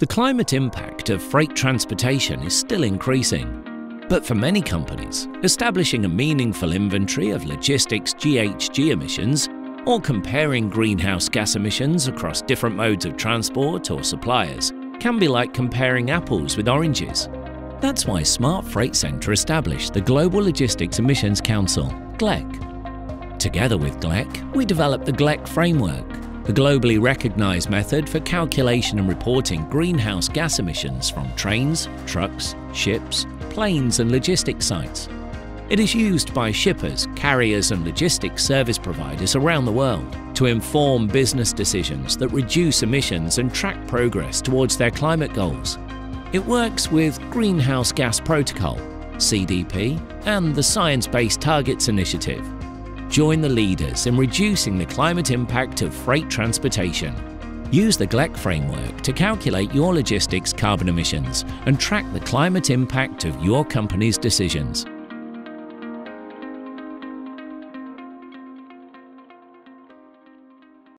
The climate impact of freight transportation is still increasing. But for many companies, establishing a meaningful inventory of logistics GHG emissions or comparing greenhouse gas emissions across different modes of transport or suppliers can be like comparing apples with oranges. That's why Smart Freight Centre established the Global Logistics Emissions Council, GLEC. Together with GLEC, we developed the GLEC framework, a globally recognised method for calculation and reporting greenhouse gas emissions from trains, trucks, ships, planes and logistics sites. It is used by shippers, carriers and logistics service providers around the world to inform business decisions that reduce emissions and track progress towards their climate goals. It works with Greenhouse Gas Protocol, CDP and the Science Based Targets Initiative. Join the leaders in reducing the climate impact of freight transportation. Use the GLEC framework to calculate your logistics carbon emissions and track the climate impact of your company's decisions.